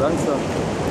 나이스.